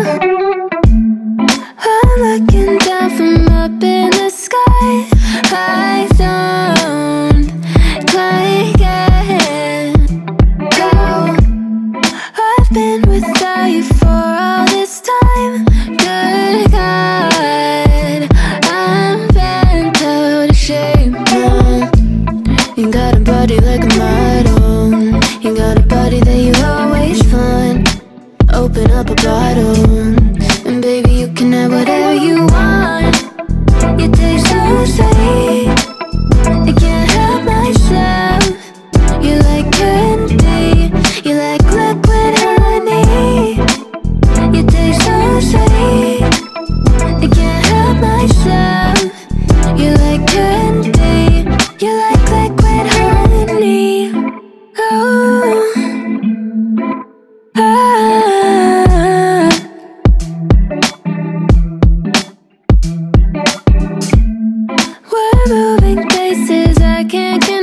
I'm looking down from up in the sky. I don't care anymore. I've been without you for all this time Good God, I'm bent out of shape got a body like mine Bottle, and baby, you can have whatever you want. You taste so sweet, I can't